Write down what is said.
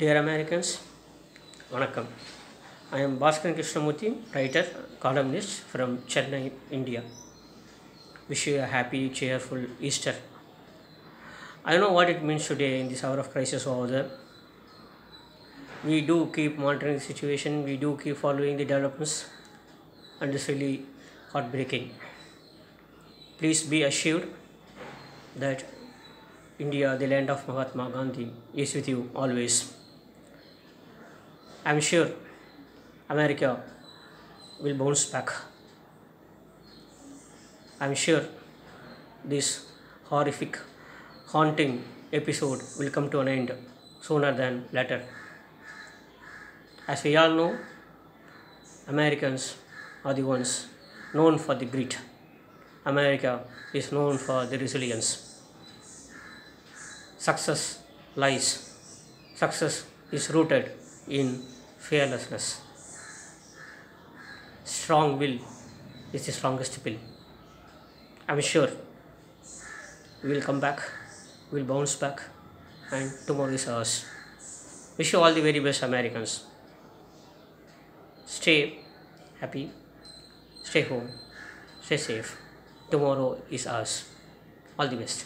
Dear Americans, Vanakkam. I am Bhaskaran Krishnamurthy, writer, columnist from Chennai, India. Wish you a happy, cheerful Easter. I know what it means today in this hour of crisis over there. We do keep monitoring the situation, we do keep following the developments, and it's really heartbreaking. Please be assured that India, the land of Mahatma Gandhi, is with you always. I am sure America will bounce back. I am sure this horrific, haunting episode will come to an end sooner than later. As we all know, Americans are the ones known for the grit. America is known for the resilience. Success lies. Success is rooted in fearlessness. Strong will is the strongest will. I'm sure we will come back, we will bounce back, and tomorrow is ours. Wish you all the very best, Americans. Stay happy, stay home, stay safe. Tomorrow is ours. All the best.